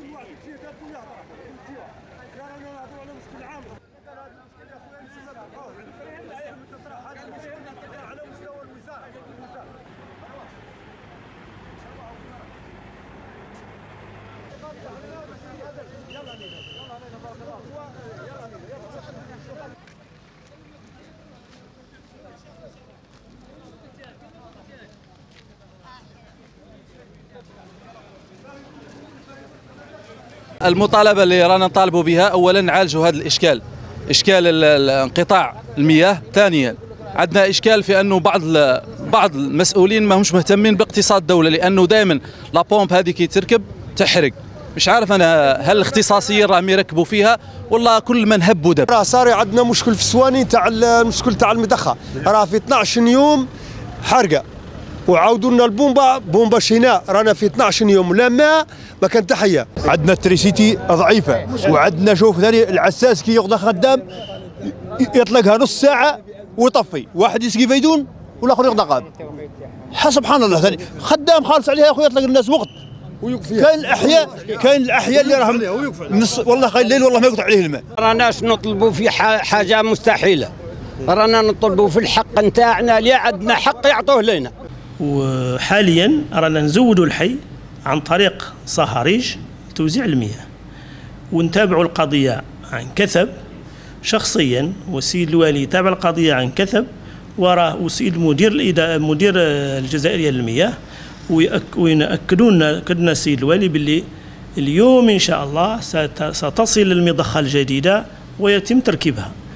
كل واحد يجي كاتب يهضر يجي رانا نهضروا على مشكل عام قال هذا المشكل يا خويا لازم نطرحوه لازم تطرح هذا المشكل تطرح على مستوى الوزاره الوزاره خلاص ان شاء الله يلا علينا يلا علينا بارك الله المطالبة اللي رانا نطالبوا بها أولا نعالجوا هذا الإشكال. إشكال ال- ال- انقطاع المياه. ثانيا عندنا إشكال في أنه بعض بعض المسؤولين ما همش مهتمين باقتصاد الدولة لأنه دائما لا بومب هذه كي تركب تحرق. مش عارف أنا هل الاختصاصيين راهم يركبوا فيها؟ ولا كل من هب ودب. راه صار عندنا مشكل في السواني تاع المشكل تاع المضخه راه في 12 يوم حرقة. وعاودوا لنا البومبا بومبا شيناء رانا في 12 يوم لا ماء ما كان تحيه عندنا التريسيتي ضعيفة. وعندنا شوف ثاني العساس كي يغدا خدام يطلقها نص ساعة ويطفي. واحد يسقي فيدون والآخر يغدا قاب سبحان الله ثاني. خدام خالص عليها يا أخويا يطلق الناس وقت. كاين الاحياء كاين الأحياء اللي راهم نص والله خير الليل والله ما يقطع عليه الماء. راناش نطلبوا في حاجة مستحيلة. رانا نطلبوا في الحق نتاعنا اللي عندنا حق يعطوه لنا وحاليا رانا نزودوا الحي عن طريق صهاريج توزيع المياه ونتابعوا القضية عن كثب شخصيا والسيد الوالي يتابع القضية عن كثب وراه وسيد مدير الإدارة مدير الجزائرية للمياه ويأك- ويأكدوا لنا أكدنا السيد الوالي باللي اليوم إن شاء الله ست- ستصل المضخة الجديدة ويتم تركيبها.